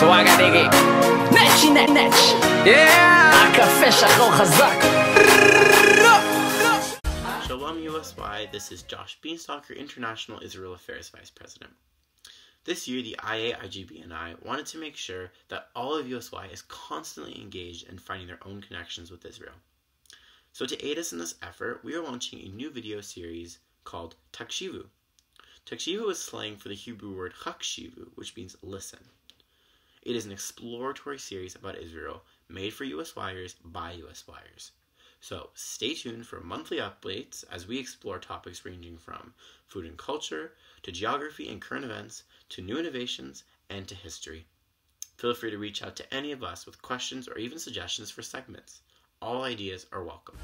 וואגה נצ'י נצ' הקפה שחור חזק Shalom USY, this is Josh Beanstalker, International Israel Affairs Vice President. This year, the IAIGB and I wanted to make sure that all of USY is constantly engaged in finding their own connections with Israel. So to aid us in this effort, we are launching a new video series called Takshivu. Takshivu is slang for the Hebrew word Hakshivu, which means listen. It is an exploratory series about Israel made for USYers by USYers. So stay tuned for monthly updates as we explore topics ranging from food and culture to geography and current events to new innovations and to history. Feel free to reach out to any of us with questions or even suggestions for segments. All ideas are welcome.